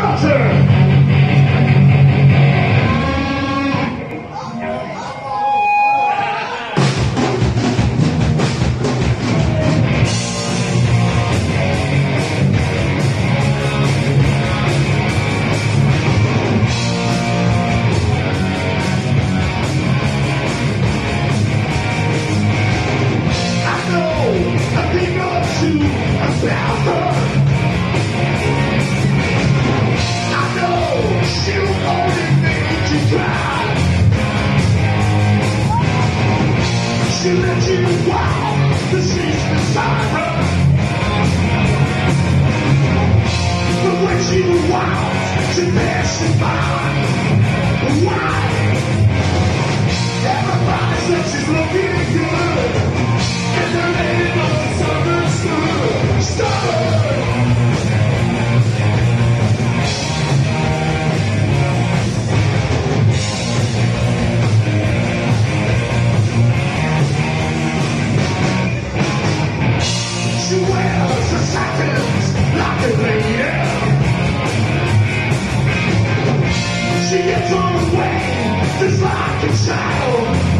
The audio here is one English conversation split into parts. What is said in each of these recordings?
Johnson! you, let you, wow, this is the siren. She gets on the way, just like a child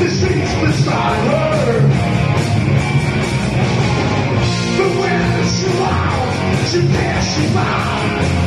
the seats beside her. The wind is loud, she passes by.